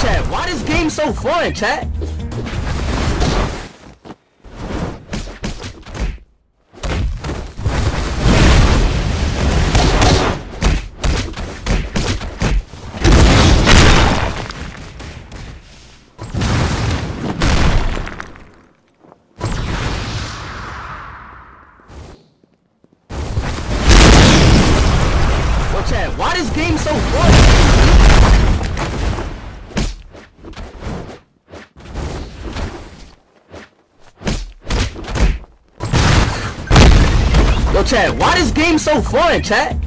chat? Why this game so fun, chat? Chat, why this game so fun, chat?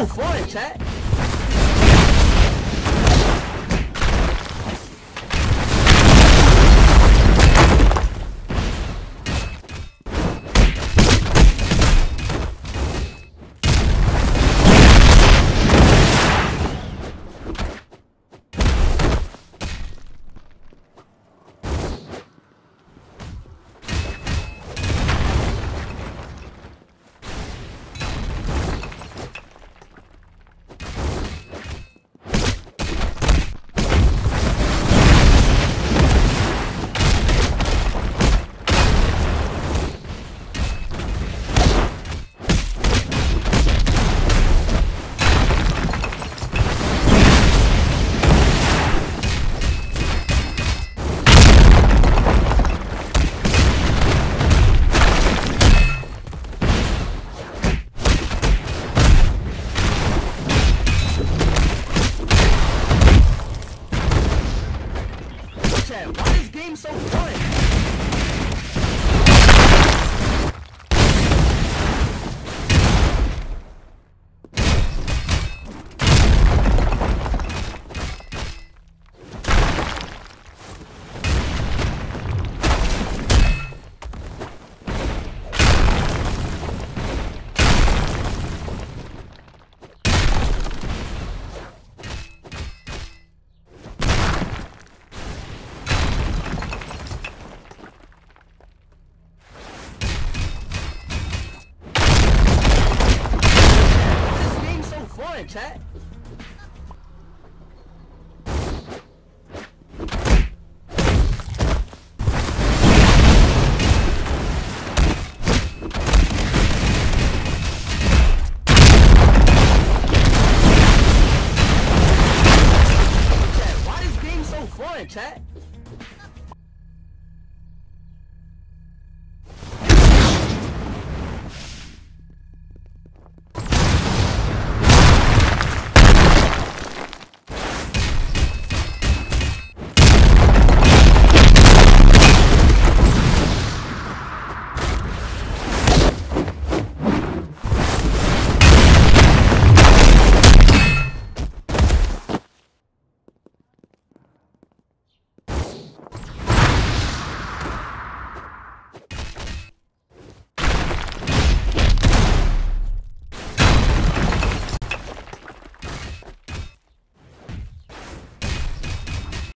So chat? chat, why is game so fun? chat?